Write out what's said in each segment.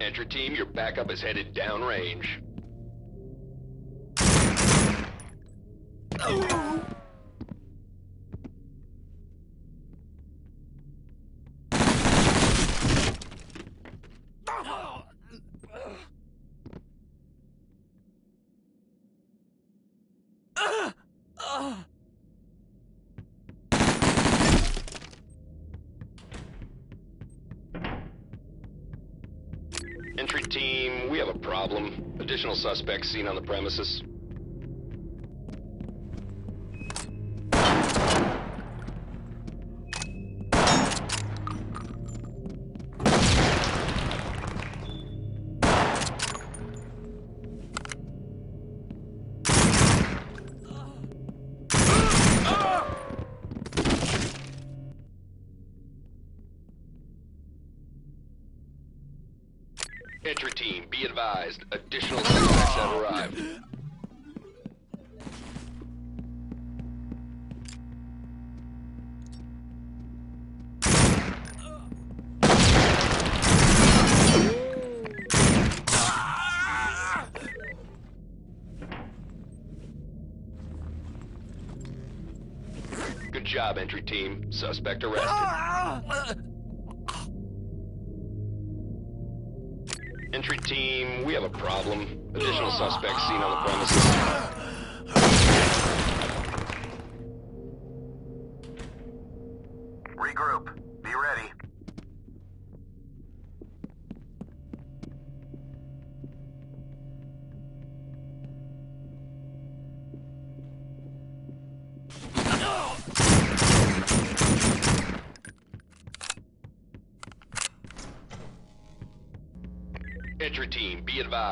Entry team, your backup is headed downrange. Entry team, we have a problem. Additional suspects seen on the premises. Entry team, be advised. Additional job, entry team. Suspect arrested. Entry team, we have a problem. Additional suspects seen on the premises.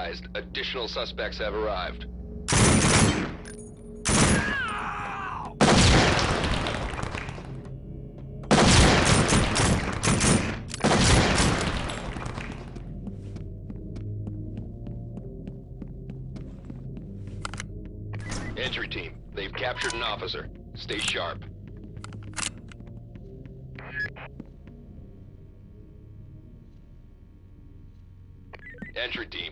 Advised. Additional suspects have arrived. Entry team, they've captured an officer. Stay sharp. Entry team,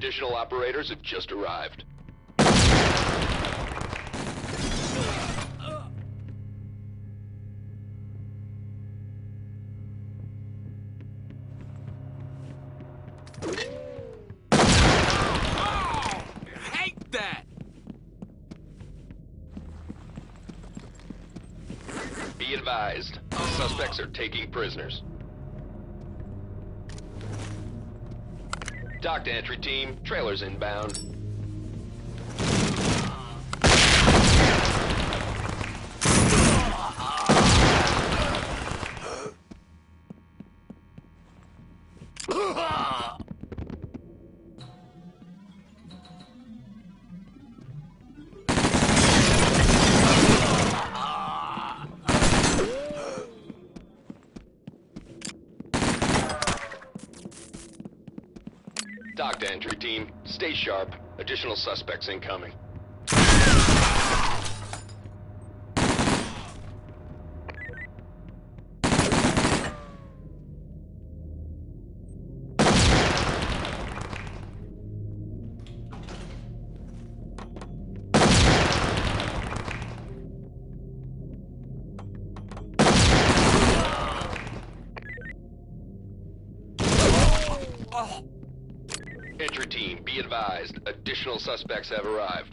additional operators have just arrived. hate that! Be advised, suspects are taking prisoners. TOC to entry team, trailers inbound. Team, stay sharp. Additional suspects incoming. Suspects have arrived.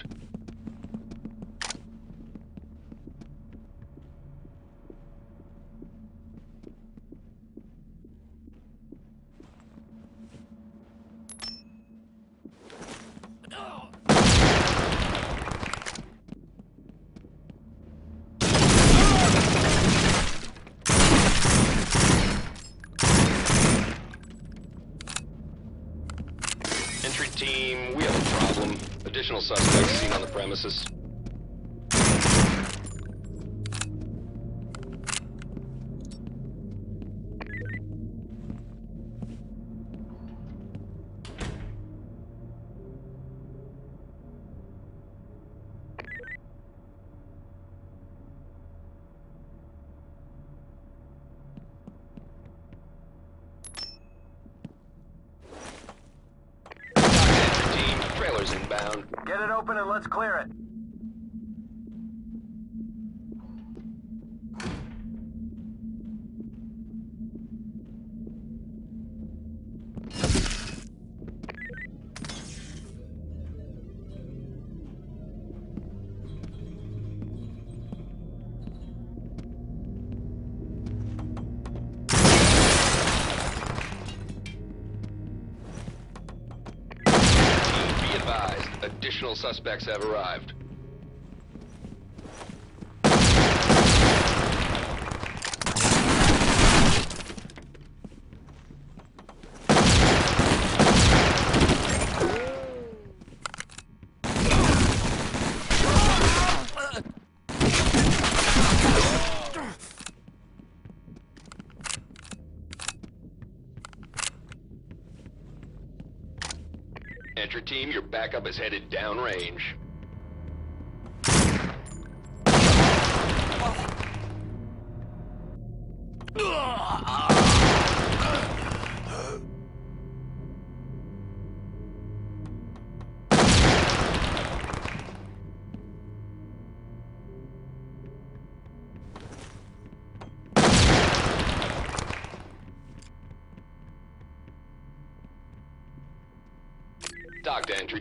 inbound. Get it open and let's clear it. Suspects have arrived. Entry team, your backup is headed downrange.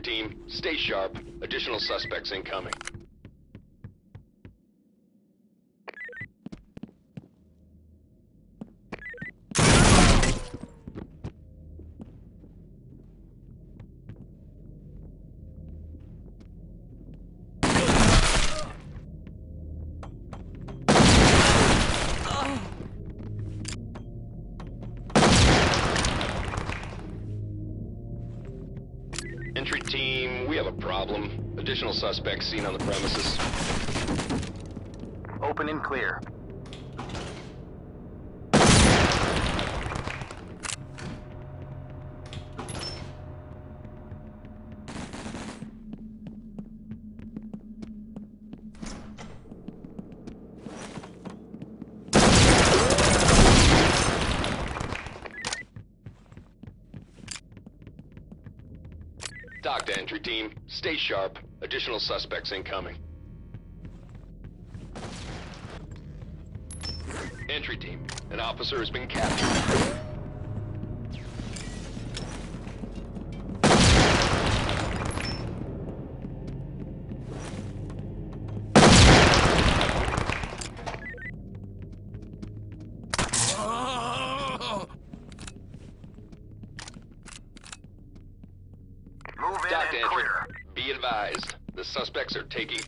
Team. Stay sharp. Additional suspects incoming. Problem. Additional suspects seen on the premises. Open and clear. TOC to entry team. Stay sharp. Additional suspects incoming. Entry team. An officer has been captured.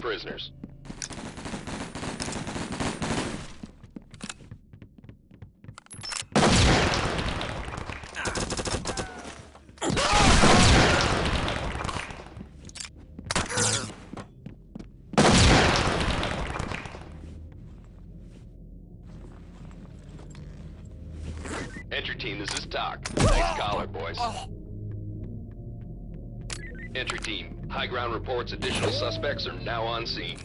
Prisoners. Entry team, this is TOC. Nice collar, boys. Entry reports additional suspects are now on scene.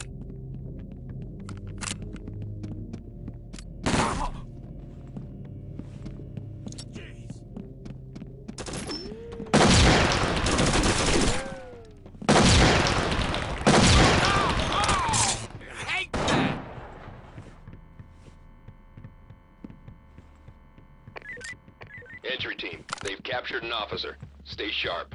Entry team, they've captured an officer. Stay sharp.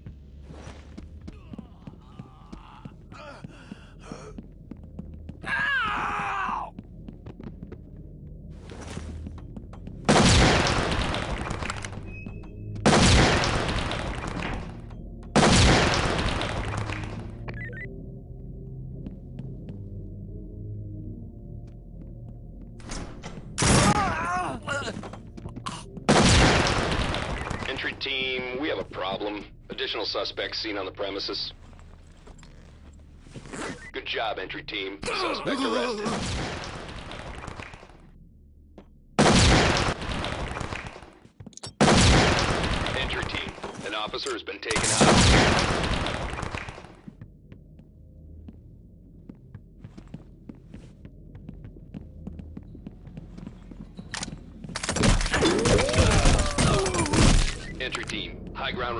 Suspects seen on the premises. Good job, entry team. Suspect arrested. Entry team, an officer has been taken out. Entry team, High ground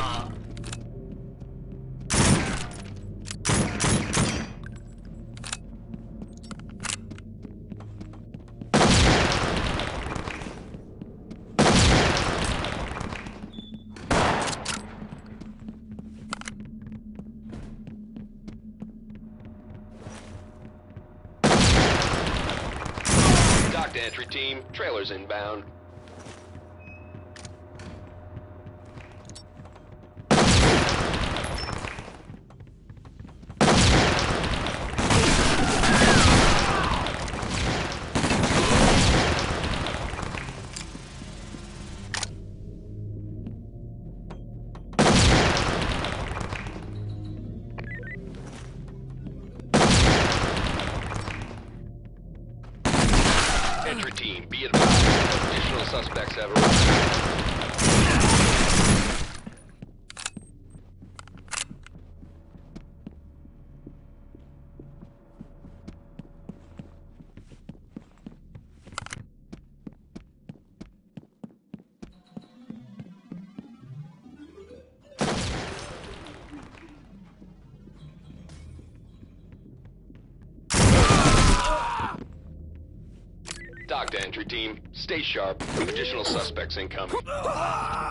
Stay sharp. Additional suspects incoming. Ah!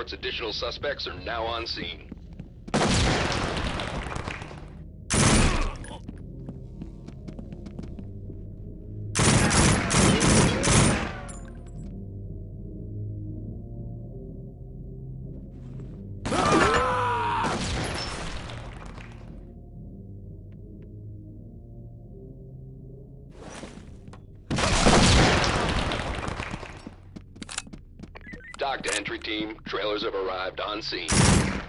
additional suspects are now on scene. Trailers have arrived on scene.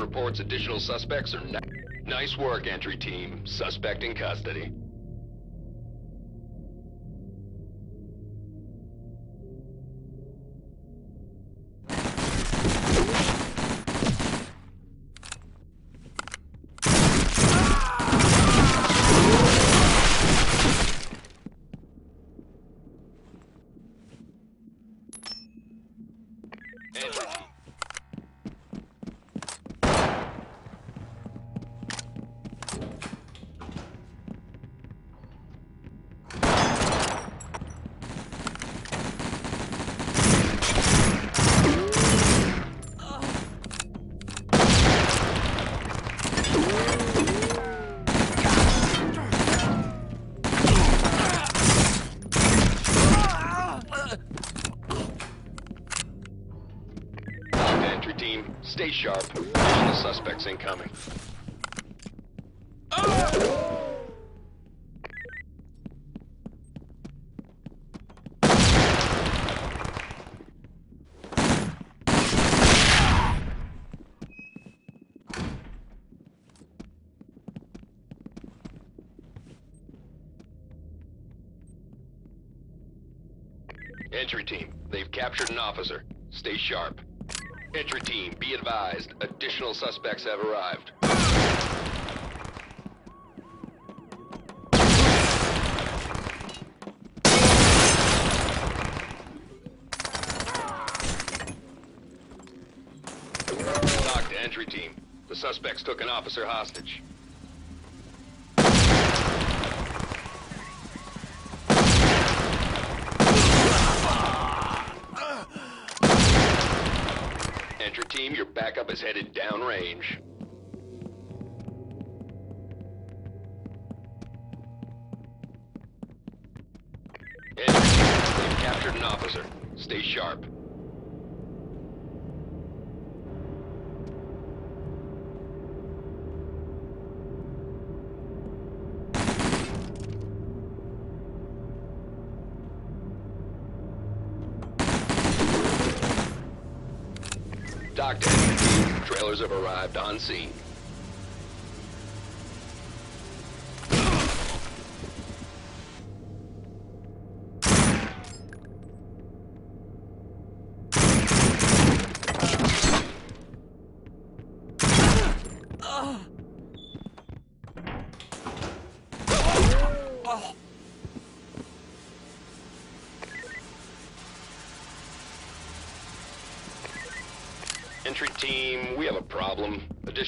Reports additional suspects are. Nice work, entry team. Suspect in custody. Entry team. Incoming. Entry team, they've captured an officer. Stay sharp. Entry team, be advised, additional suspects have arrived. To entry team. The suspects took an officer hostage. Entry team, your backup is headed downrange. They've captured an officer. Stay sharp. Team. Trailers have arrived on scene.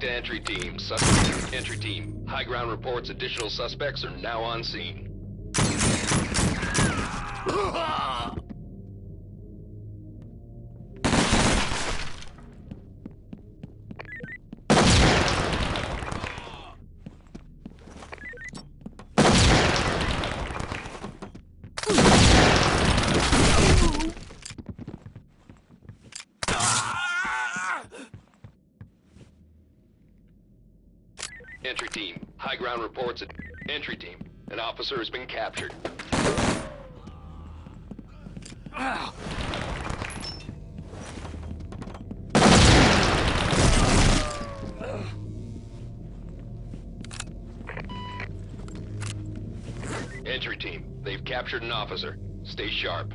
To entry team. Suspect entry team. High ground reports additional suspects are now on scene. Entry team. High ground reports entry team. An officer has been captured. Entry team. They've captured an officer. Stay sharp.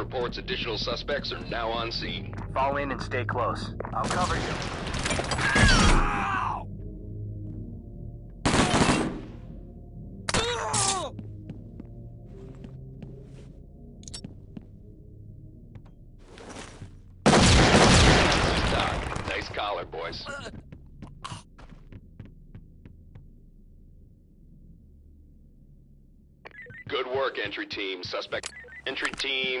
reports additional suspects are now on scene. Fall in and stay close. I'll cover you. Ah, nice collar, boys. Good work, entry team. Suspect Entry team,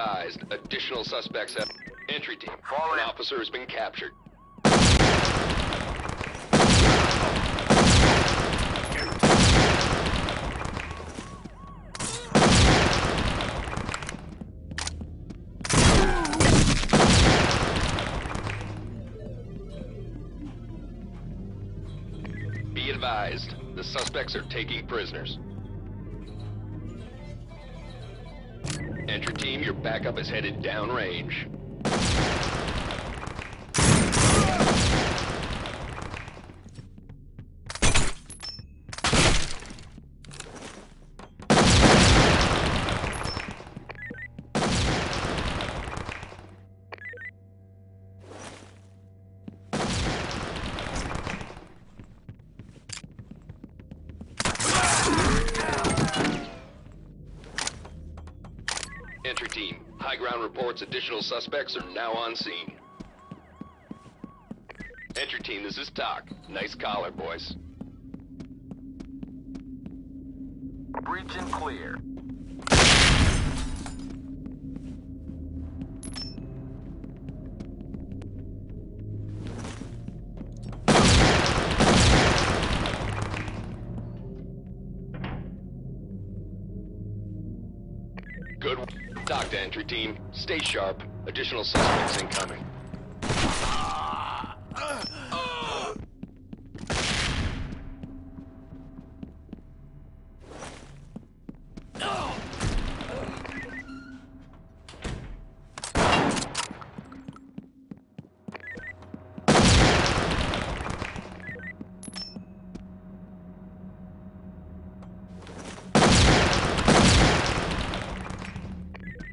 advised. Additional suspects have... Entry team, Fall an officer has been captured. Be advised, the suspects are taking prisoners. Backup is headed downrange. Additional suspects are now on scene. Entry team, this is TOC. Nice collar, boys. Good. TOC to entry team. Stay sharp. Additional suspects incoming.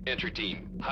Entry team,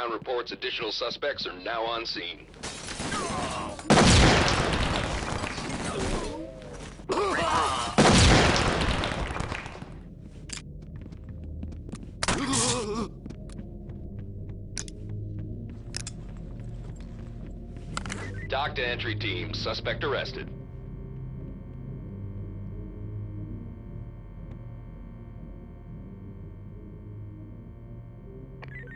Ground reports additional suspects are now on scene. TOC to entry team, suspect arrested.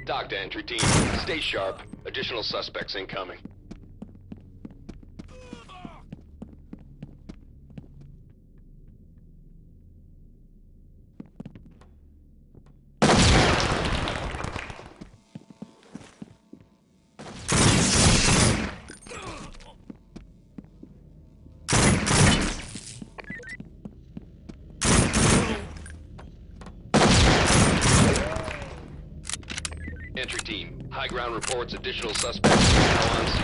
TOC to entry team, stay sharp. Additional suspects incoming. Entry team, high ground reports additional suspects.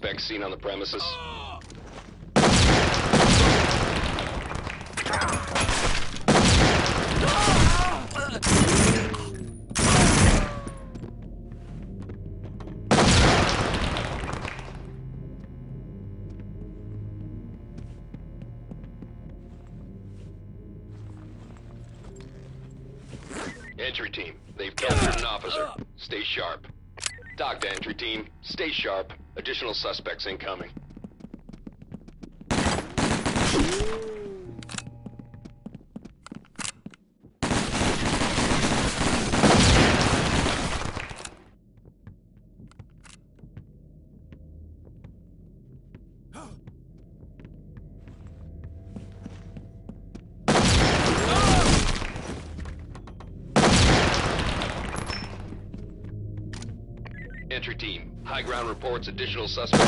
Suspects seen on the premises. Entry team, they've captured an officer. Stay sharp. TOC to entry team, stay sharp. Additional suspects incoming. Additional suspects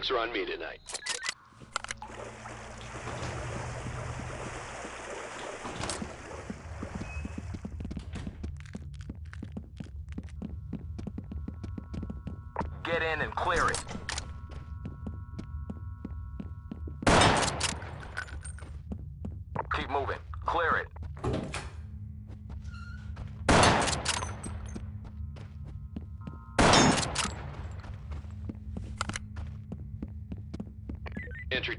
Drinks are on me tonight. Get in and clear it. Keep moving. Clear it. Entry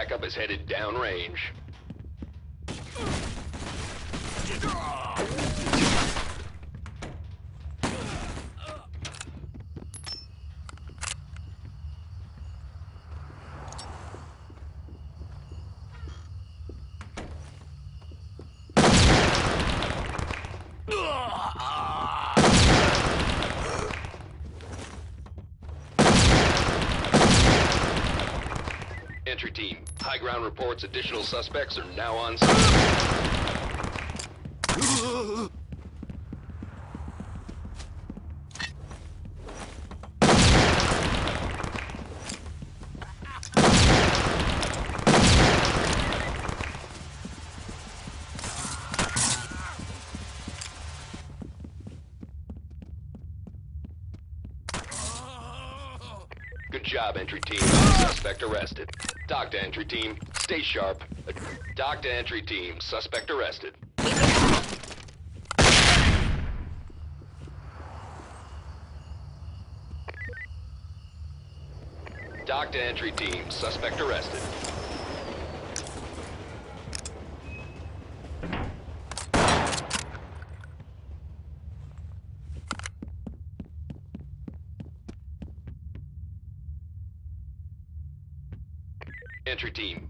backup is headed downrange. Entry team, high ground reports additional suspects are now on. Good job, entry team. Suspect arrested. TOC to entry team. Stay sharp. TOC to entry team. Suspect arrested. TOC to entry team. Suspect arrested. Entry team.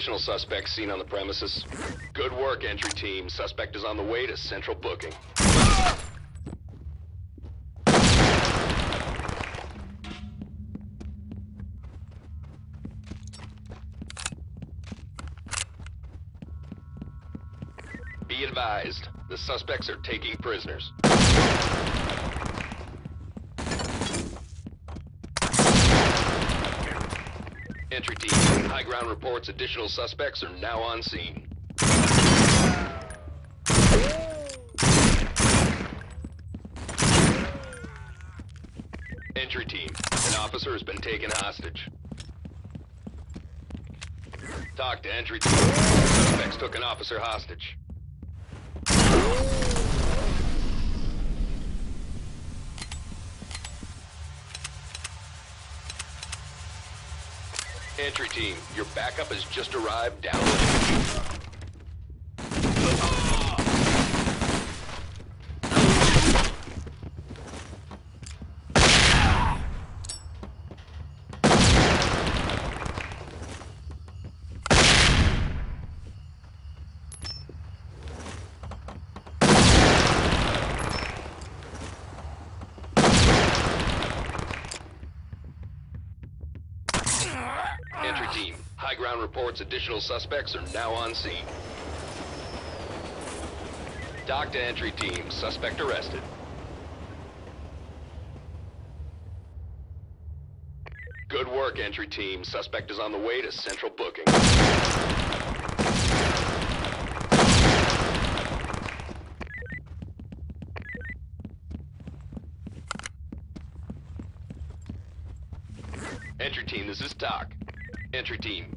Additional suspects seen on the premises. Good work, entry team. Suspect is on the way to central booking. Be advised, the suspects are taking prisoners. Entry reports additional suspects are now on scene. Entry team, an officer has been taken hostage. TOC to entry team. Suspects took an officer hostage. Entry team, your backup has just arrived down. Entry team, high ground reports additional suspects are now on scene. TOC to entry team, suspect arrested. Good work, entry team. Suspect is on the way to central booking. Entry team, this is TOC. Entry team,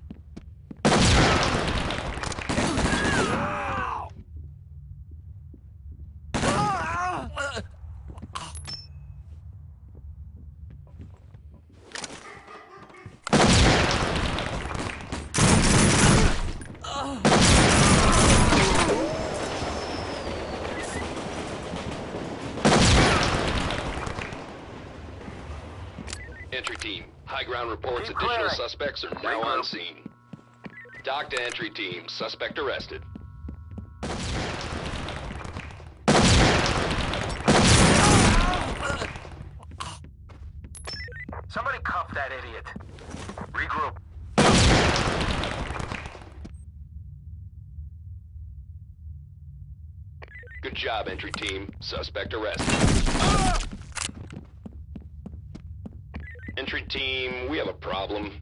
Suspects are now on scene. TOC to entry team, suspect arrested. Somebody cuff that idiot. Regroup. Good job, entry team. Suspect arrested. Entry team, we have a problem.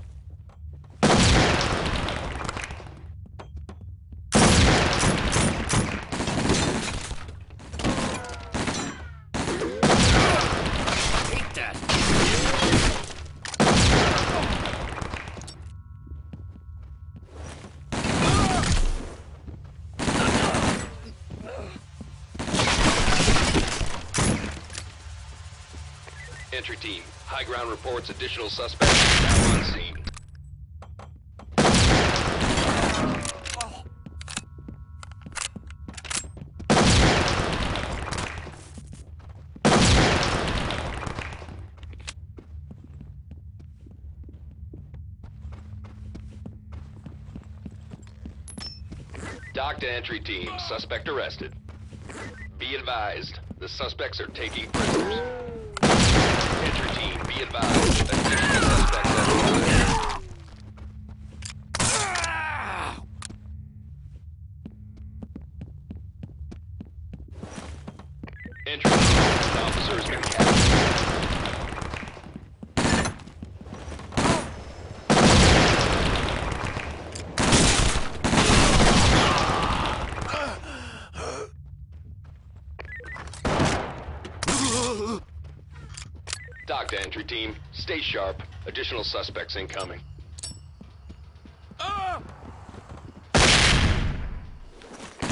Reports additional suspects now on scene. TOC to entry team, suspect arrested. Be advised, the suspects are taking prisoners. Entry team, be advised. Additional suspects have arrived. Entry team, an officer has been captured. TOC to entry team, stay sharp. Additional suspects incoming. Be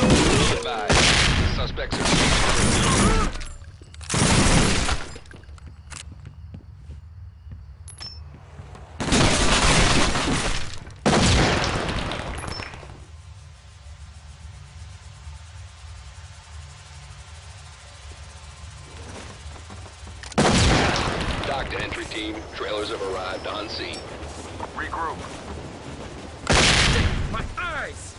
advised, the suspects are taking prisoners. TOC to entry team, trailers have arrived on scene. Regroup. My eyes!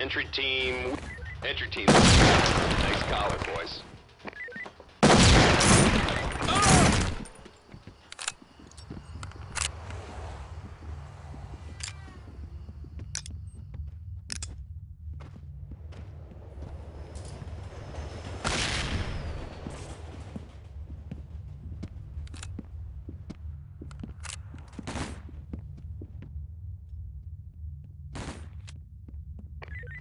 Entry team. Entry team. Nice collar, boys.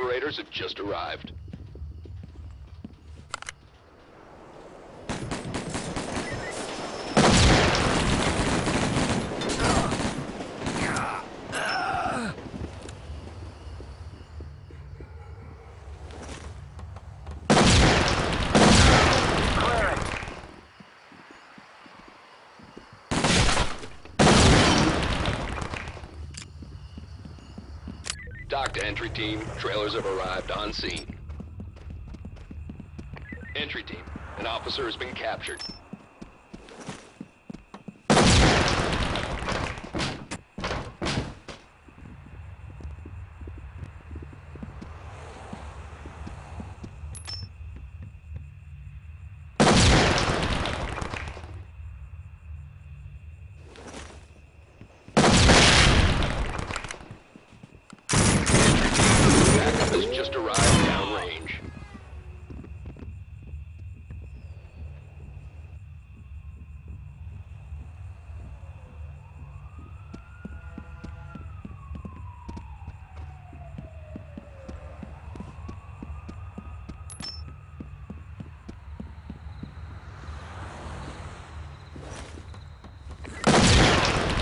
Operators have just arrived. Clearing. TOC to entry team. Trailers have arrived on scene. Entry team. An officer has been captured. Backup has just arrived downrange.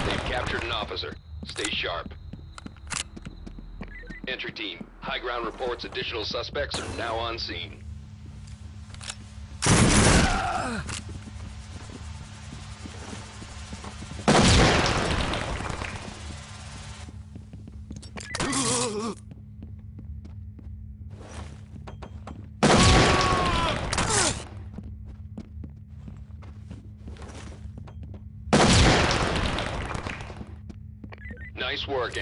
They've captured an officer. Stay sharp. Entry team, high ground reports additional suspects are now on scene.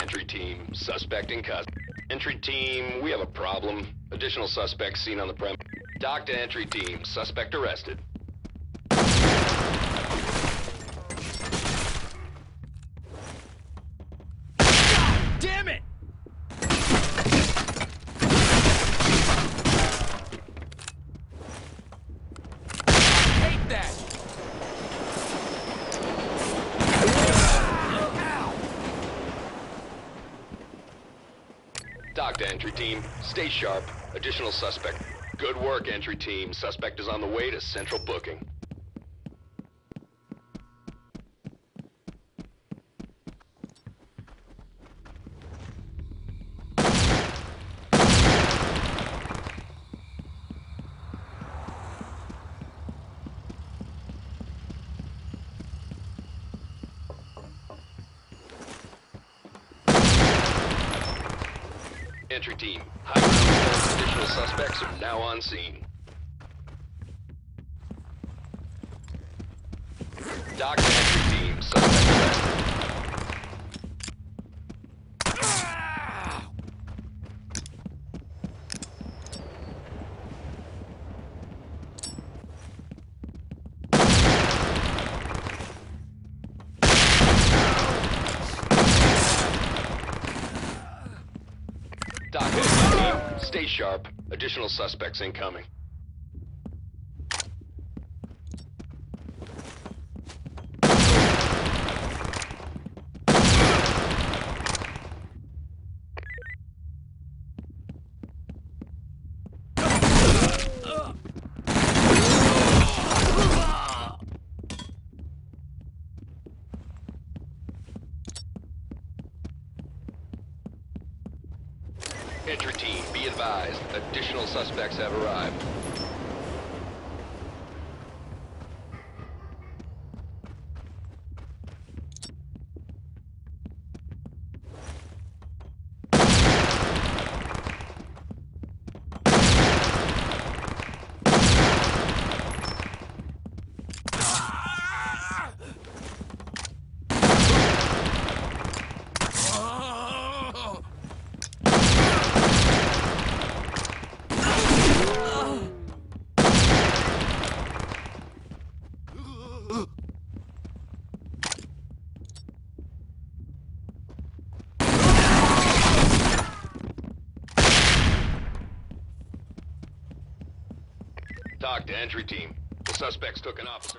Entry team. Suspect in custody. Entry team, we have a problem. Additional suspects seen on the premise. TOC to entry team. Suspect arrested. Damn it! Hate that! TOC to entry team. Stay sharp. Additional suspect. Good work, entry team. Suspect is on the way to central booking. Entry team. High ground reports additional suspects are now on scene. TOC to entry team. Suspect arrested. TOC to entry team. Stay sharp. Additional suspects incoming. Entry team, be advised. Additional suspects have arrived. TOC to entry team. The suspects took an officer.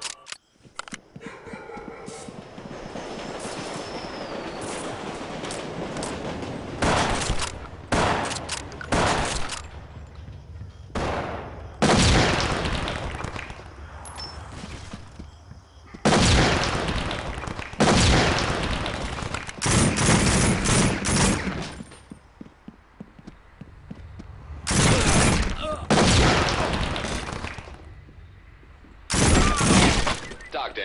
TOC to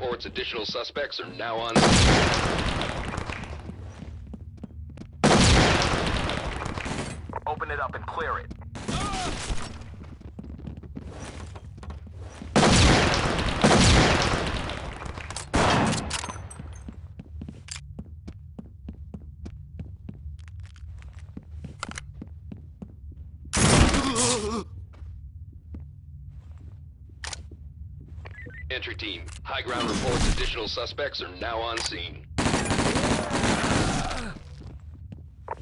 reports additional suspects are now on scene. Open it up and clear it. Entry team, high ground reports additional suspects are now on scene.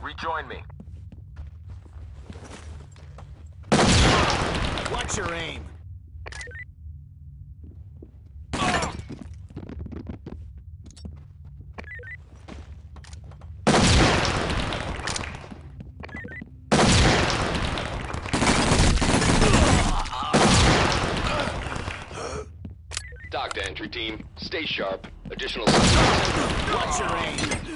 Rejoin me. Watch your aim. TOC to entry team, stay sharp. Additional. Watch your aim.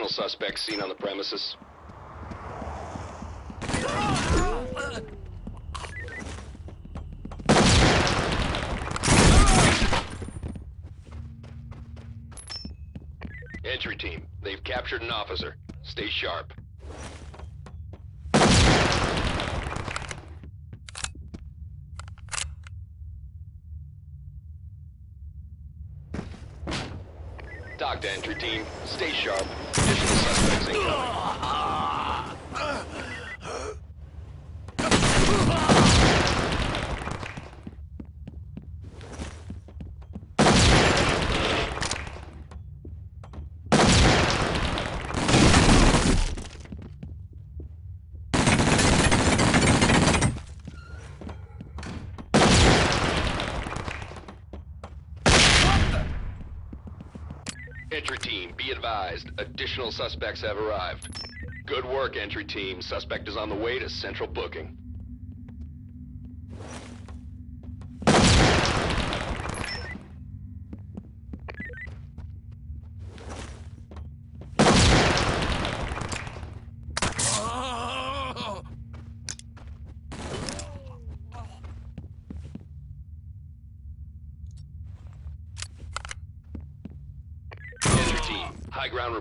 suspects seen on the premises. Entry team, they've captured an officer. Stay sharp. TOC to entry team, stay sharp. Additional suspects incoming. Entry team, be advised. Additional suspects have arrived. Good work, entry team. Suspect is on the way to central booking.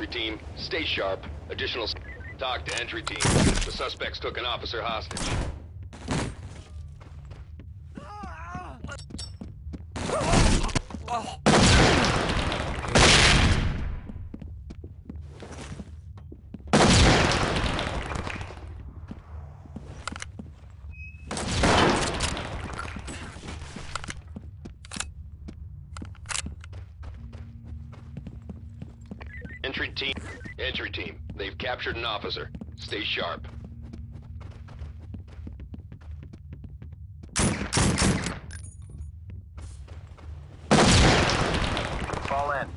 entry team. Stay sharp. Additional. TOC to entry team. The suspects took an officer hostage. Entry team. Entry team. They've captured an officer. Stay sharp. Fall in.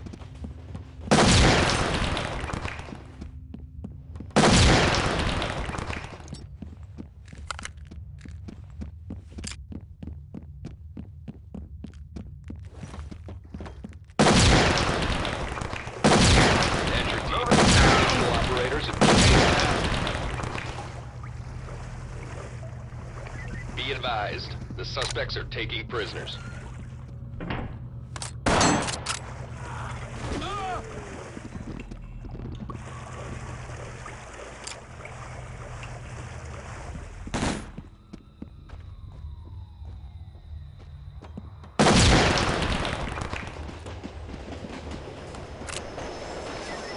Be advised, the suspects are taking prisoners.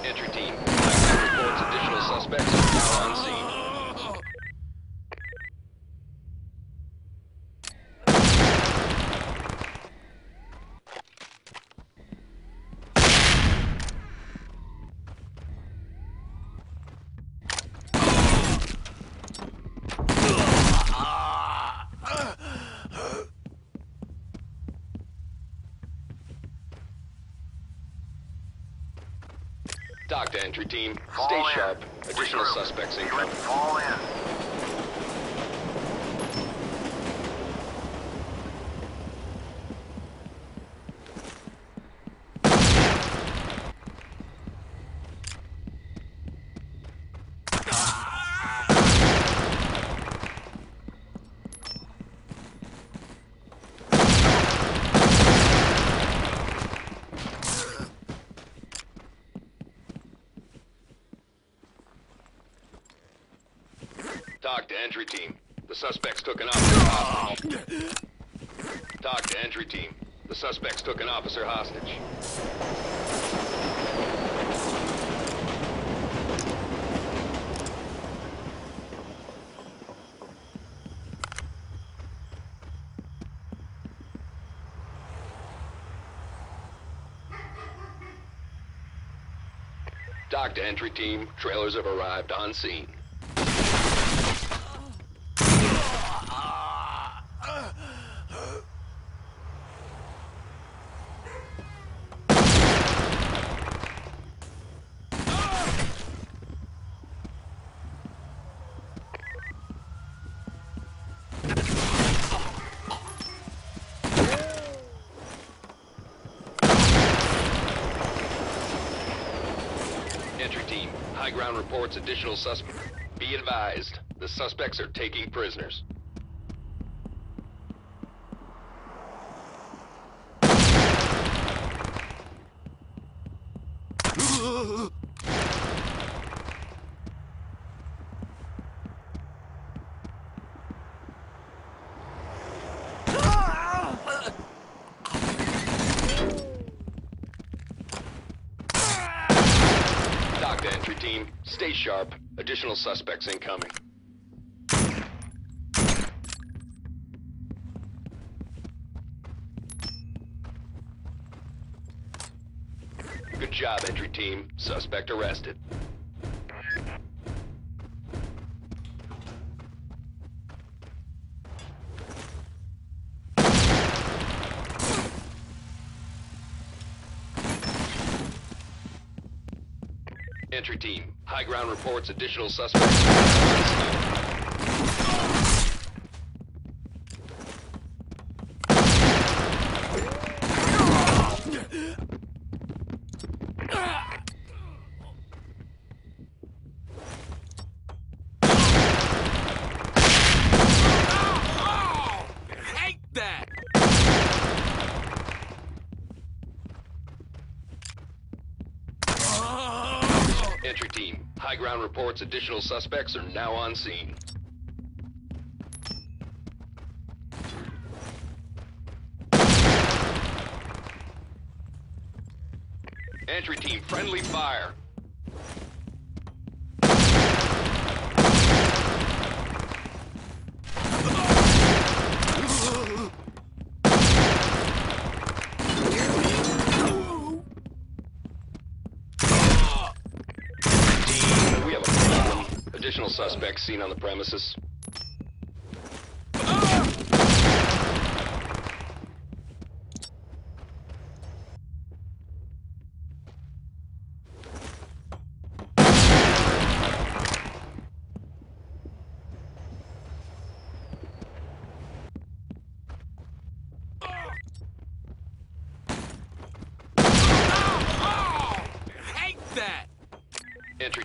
Entry team, Blackburn reports additional suspects are now on scene. TOC to entry team. Fall Stay in. sharp. Additional Regroup. suspects incoming. Fall in. TOC to entry team. The suspects took an officer hostage. TOC to entry team. The suspects took an officer hostage. TOC to entry team. Trailers have arrived on scene. Entry team, high ground reports additional suspects. Be advised, the suspects are taking prisoners. TOC to entry team, stay sharp. Additional suspects incoming. Good job, entry team. Suspect arrested. Entry team, high ground reports additional suspects. Team, reports additional suspects are now on scene. Entry team, friendly fire. We have a problem. Suspects seen on the premises. Hate that! Entry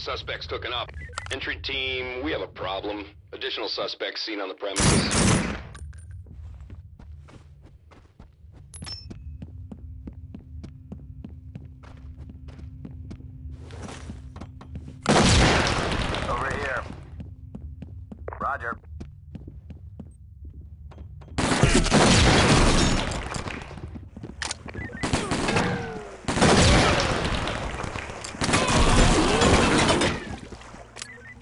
Suspect's taken up. Entry team, we have a problem. Additional suspects seen on the premises. Over here. Roger.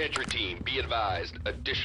Entry team, be advised.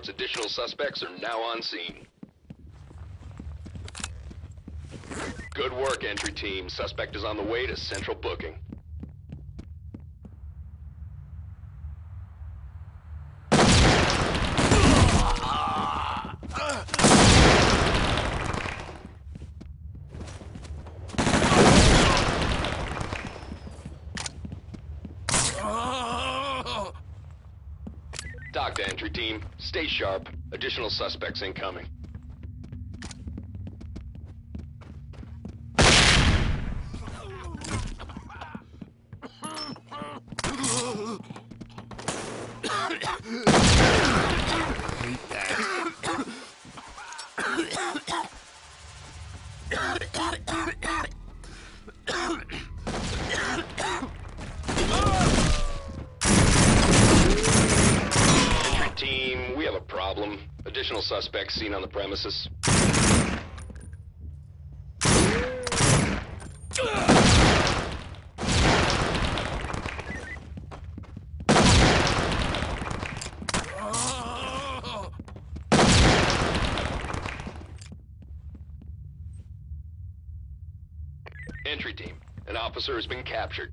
Reports additional suspects are now on scene. Good work, entry team. Suspect is on the way to central booking. Oh. TOC to entry team. Stay sharp. Additional suspects incoming. Hate that. Entry team, we have a problem. Additional suspects seen on the premises. Entry team, an officer has been captured.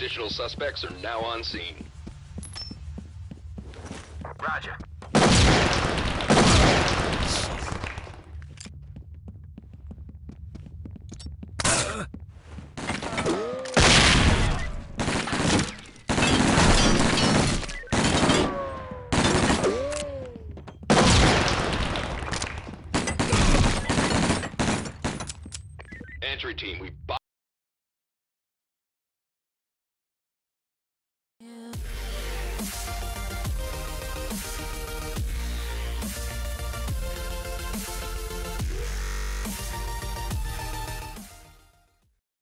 additional suspects are now on scene.